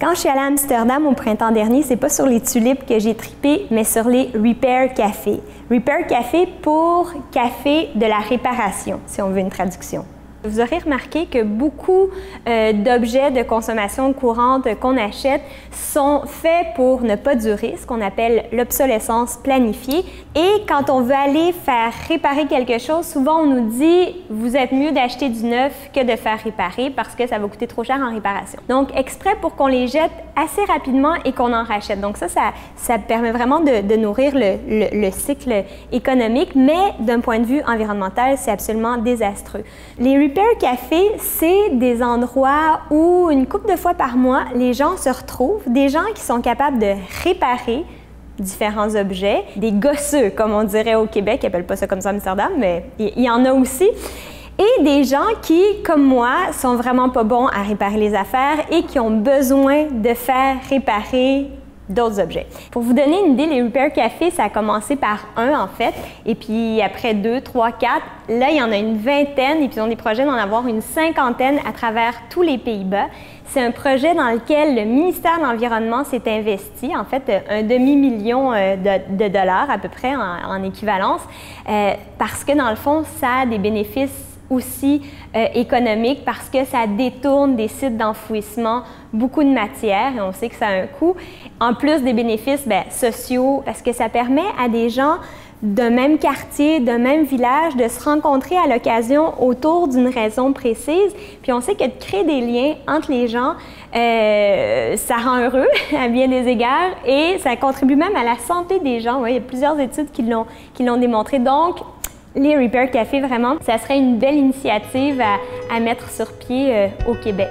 Quand je suis allée à Amsterdam au printemps dernier, c'est pas sur les tulipes que j'ai tripé, mais sur les Repair Café. Repair Café pour café de la réparation, si on veut une traduction. Vous aurez remarqué que beaucoup euh, d'objets de consommation courante qu'on achète sont faits pour ne pas durer, ce qu'on appelle l'obsolescence planifiée. Et quand on veut aller faire réparer quelque chose, souvent on nous dit vous êtes mieux d'acheter du neuf que de faire réparer parce que ça va coûter trop cher en réparation. Donc exprès pour qu'on les jette assez rapidement et qu'on en rachète. Donc ça, ça, permet vraiment de, nourrir le, cycle économique, mais d'un point de vue environnemental, c'est absolument désastreux. Repair Café, c'est des endroits où une couple de fois par mois, les gens se retrouvent, des gens qui sont capables de réparer différents objets, des gosseux, comme on dirait au Québec, ils n'appellent pas ça comme ça Amsterdam, mais il y en a aussi et des gens qui, comme moi, sont vraiment pas bons à réparer les affaires et qui ont besoin de faire réparer d'autres objets. Pour vous donner une idée, les Repair Café, ça a commencé par un en fait, et puis après deux, trois, quatre, là il y en a une vingtaine, et puis ils ont des projets d'en avoir une cinquantaine à travers tous les Pays-Bas. C'est un projet dans lequel le ministère de l'Environnement s'est investi, en fait, un demi-million euh, de, dollars à peu près en, équivalence, euh, parce que dans le fond, ça a des bénéfices aussi euh, économique parce que ça détourne des sites d'enfouissement beaucoup de matière et on sait que ça a un coût. En plus des bénéfices ben, sociaux, parce que ça permet à des gens d'un même quartier, d'un même village, de se rencontrer à l'occasion autour d'une raison précise. Puis on sait que de créer des liens entre les gens, euh, ça rend heureux à bien des égards et ça contribue même à la santé des gens. il y a plusieurs études qui l'ont, qui l'ont démontré. Donc, les Repair Café, vraiment, ça serait une belle initiative à, mettre sur pied euh, au Québec.